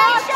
Congratulations.